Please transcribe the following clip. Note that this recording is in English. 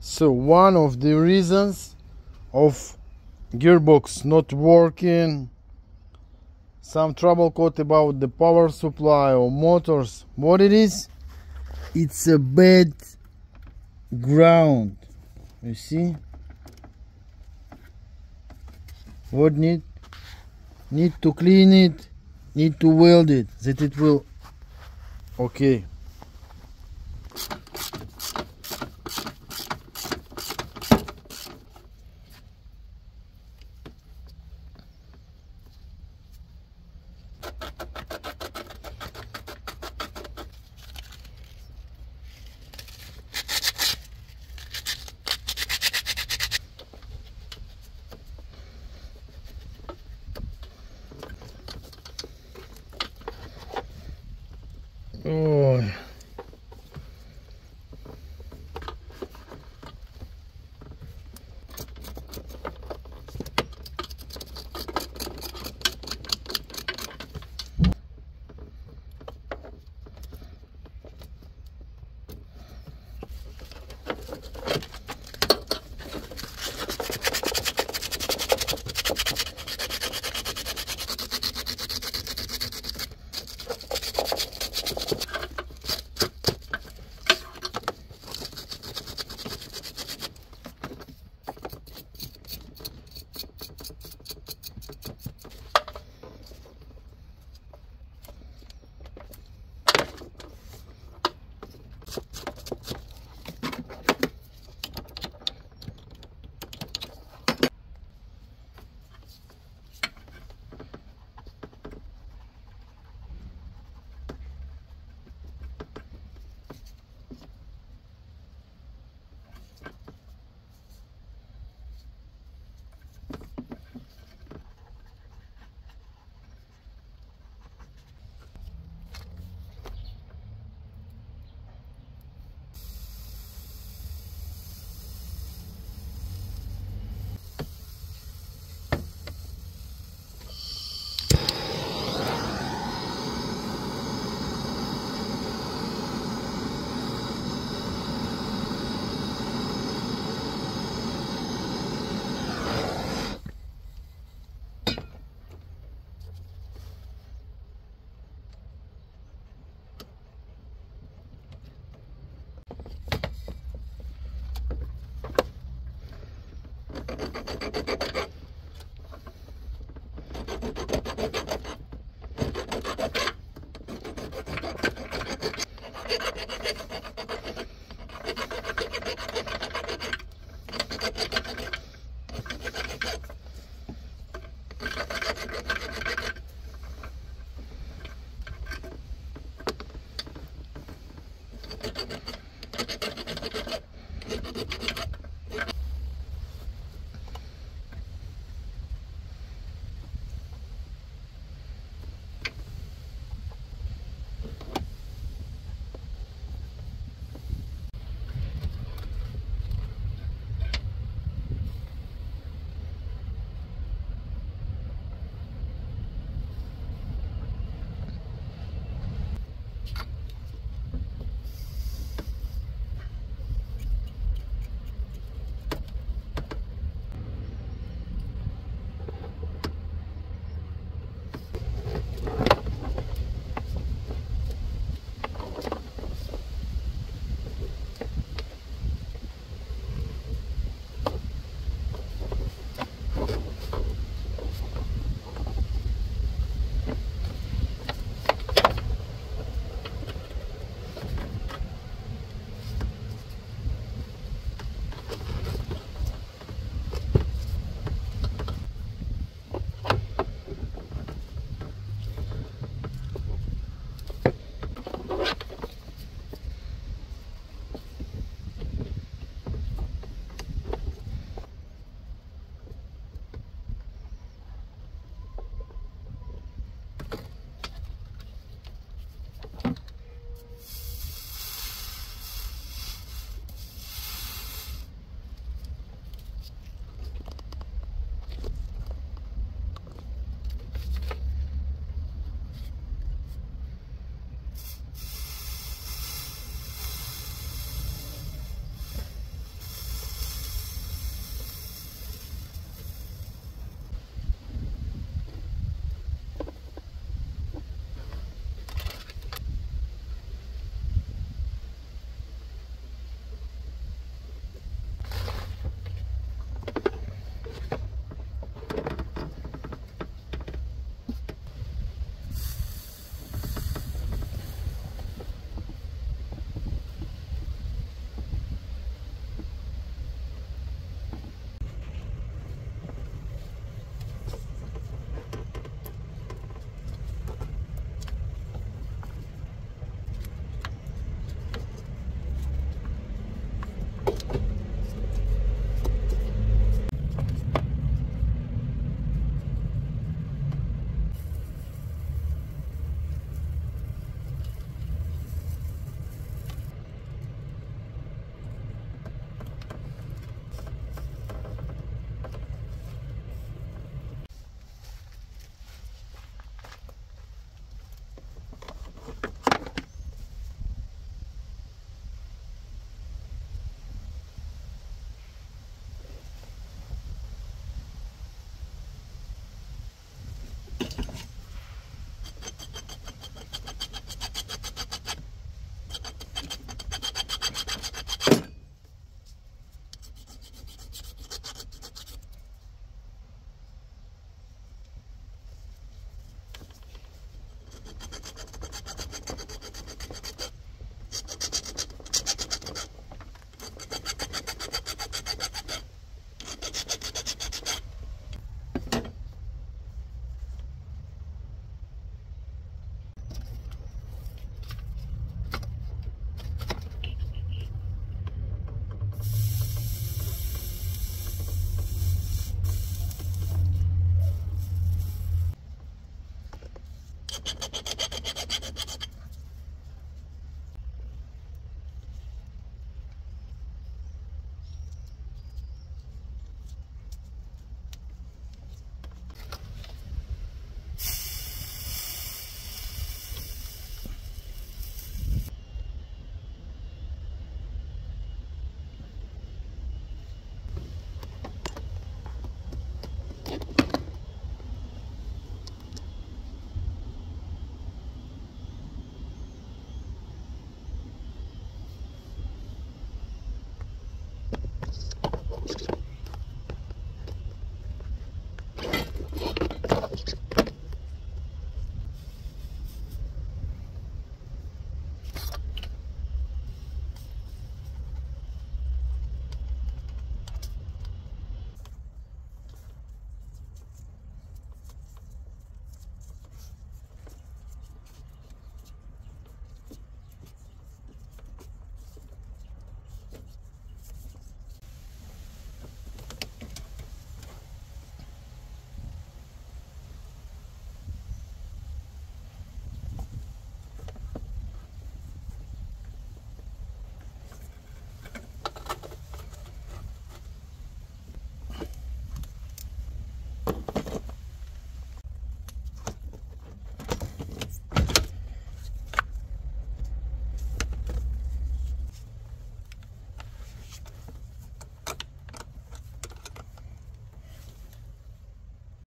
so one of the reasons of gearbox not working some trouble code about the power supply or motors what it is it's a bad ground. You see? What need? Need to clean it need to weld it that it will okay Oh.